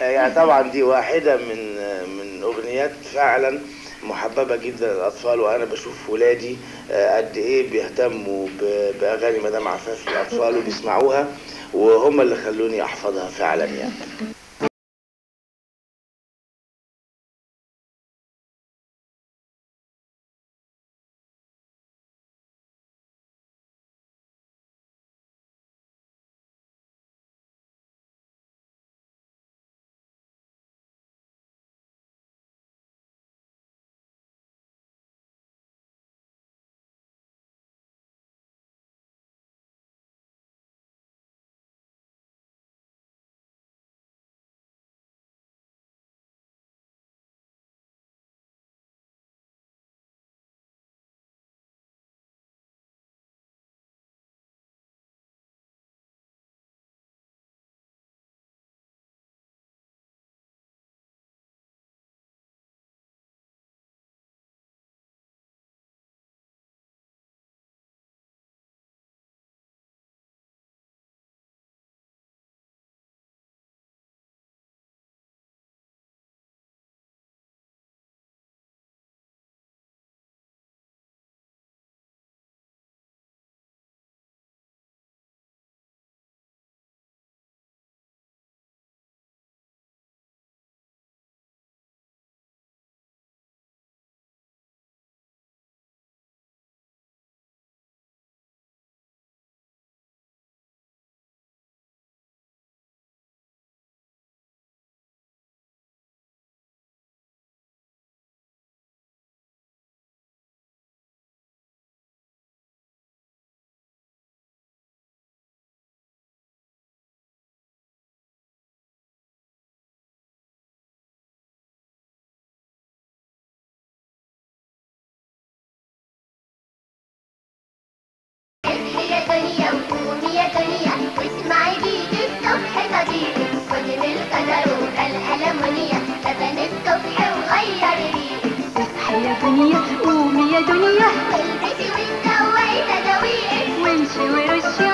يعني طبعا دي واحدة من من أغنيات فعلا محببة جدا للأطفال وأنا بشوف ولادي آه، قد إيه بيهتموا بأغاني مدام عفاف للأطفال وبيسمعوها وهم اللي خلوني أحفظها فعلا يعني. لي وقومي لي واسمعي بيدي الصبح طبيبي وزن القدر والقلم ونية لبن الصبح وغير ريقي اصحي يا دنيا. قومي يا دنيا البسي وتسوي تداويقك وامشي ورشي